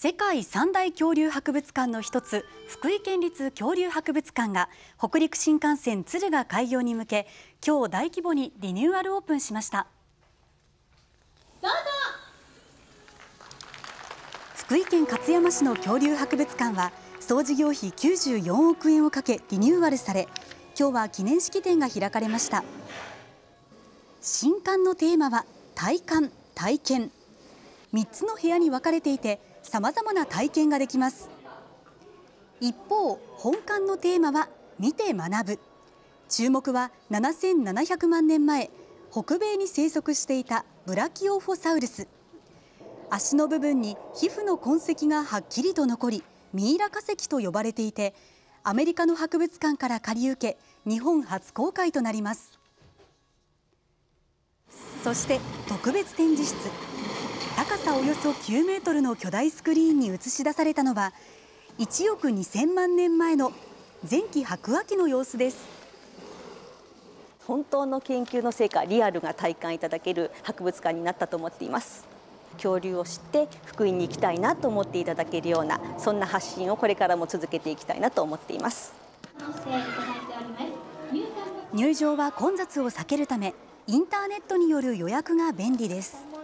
世界三大恐竜博物館の一つ福井県立恐竜博物館が北陸新幹線敦賀開業に向け今日大規模にリニューアルオープンしました。どうぞ。福井県勝山市の恐竜博物館は総事業費94億円をかけリニューアルされ今日は記念式典が開かれました。新館のテーマは体感体験。3つの部屋に分かれていてさまざまな体験ができます。一方本館のテーマは見て学ぶ。注目は7700万年前北米に生息していたブラキオフォサウルス。足の部分に皮膚の痕跡がはっきりと残りミイラ化石と呼ばれていてアメリカの博物館から借り受け日本初公開となります。そして特別展示室。高さおよそ9メートルの巨大スクリーンに映し出されたのは1億2000万年前の前期白亜紀の様子です。本当の研究の成果リアルが体感いただける博物館になったと思っています。恐竜を知って福井に行きたいなと思っていただけるようなそんな発信をこれからも続けていきたいなと思っています。入場は混雑を避けるためインターネットによる予約が便利です